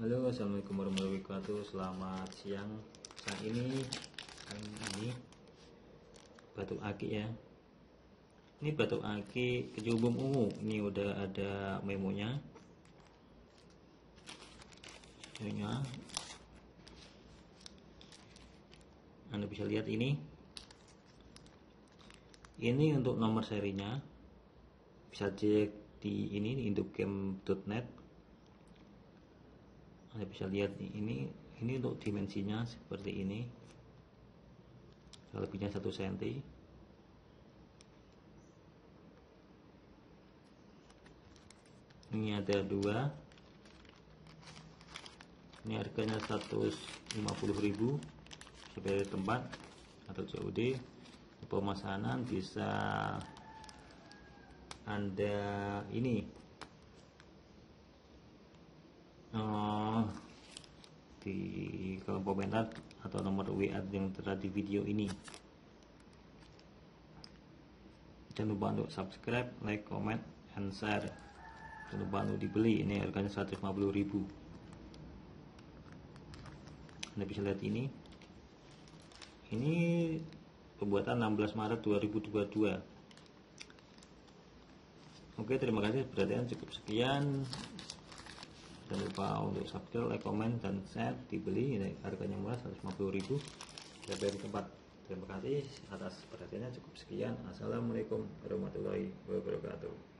Halo assalamualaikum warahmatullahi wabarakatuh. Selamat siang. Saat ini Ini Batu aki ya. Ini batu aki kejubung ungu. Ini udah ada memonya. Ini Anda bisa lihat ini. Ini untuk nomor serinya. Bisa cek di ini di indocam.net anda bisa lihat ini ini untuk dimensinya seperti ini. Lebihnya 1 cm ini ada dua. Ini harganya 150.000 sebagai tempat atau COD pemasanan bisa anda ini di kolom komentar atau nomor WA yang tertera di video ini. Jangan lupa untuk subscribe like comment and share. Jangan lupa untuk dibeli. Ini harganya 150.000 anda bisa lihat ini. Ini pembuatan 16 Maret 2022 Oke terima kasih. Perhatian cukup sekian jangan lupa untuk subscribe like comment dan share dibeli ini harganya murah 150.000 dari tempat. Terima kasih atas perhatiannya cukup sekian. Assalamualaikum warahmatullahi wabarakatuh